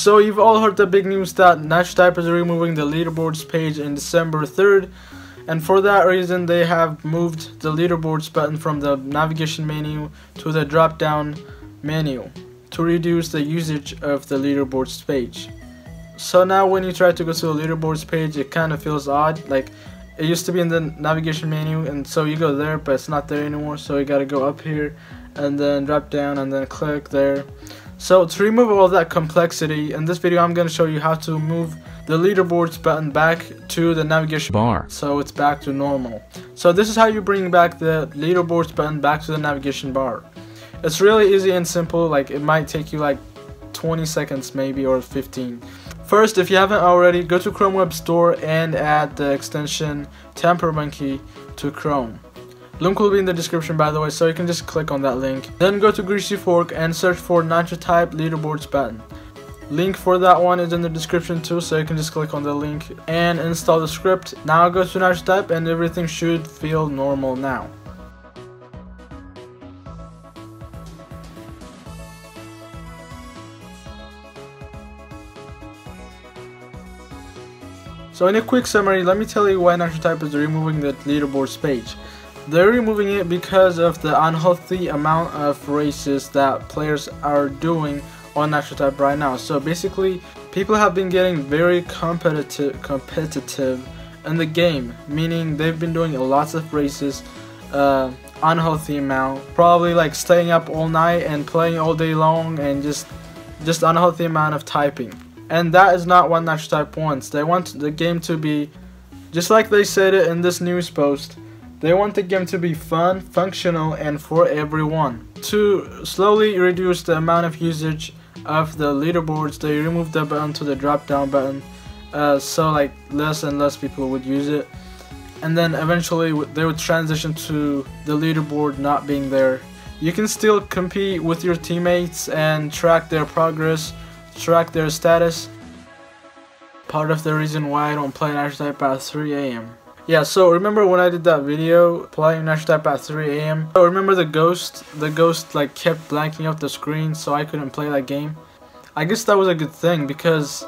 So you've all heard the big news that Nitro Type is removing the leaderboards page in December 3rd and for that reason they have moved the leaderboards button from the navigation menu to the drop down menu to reduce the usage of the leaderboards page. So now when you try to go to the leaderboards page it kind of feels odd like it used to be in the navigation menu and so you go there but it's not there anymore so you gotta go up here and then drop down and then click there so to remove all that complexity in this video I'm gonna show you how to move the leaderboards button back to the navigation bar. So it's back to normal. So this is how you bring back the leaderboards button back to the navigation bar. It's really easy and simple like it might take you like 20 seconds maybe or 15 First, if you haven't already, go to Chrome Web Store and add the extension TamperMonkey to Chrome. Link will be in the description by the way, so you can just click on that link. Then go to Greasy Fork and search for NitroType Leaderboards button. Link for that one is in the description too, so you can just click on the link and install the script. Now go to NitroType and everything should feel normal now. So in a quick summary, let me tell you why NitroType is removing the leaderboards page. They're removing it because of the unhealthy amount of races that players are doing on Nitro Type right now. So basically, people have been getting very competitive, competitive in the game, meaning they've been doing lots of races, uh, unhealthy amount, probably like staying up all night and playing all day long and just, just unhealthy amount of typing. And that is not what Nitro Type wants. They want the game to be, just like they said it in this news post, they want the game to be fun, functional, and for everyone. To slowly reduce the amount of usage of the leaderboards, they removed the button to the drop down button, uh, so like less and less people would use it. And then eventually they would transition to the leaderboard not being there. You can still compete with your teammates and track their progress track their status. Part of the reason why I don't play Nitro Type at 3 a.m. Yeah, so remember when I did that video playing Nitro Type at 3 a.m. So remember the ghost? The ghost like kept blanking out the screen so I couldn't play that game. I guess that was a good thing because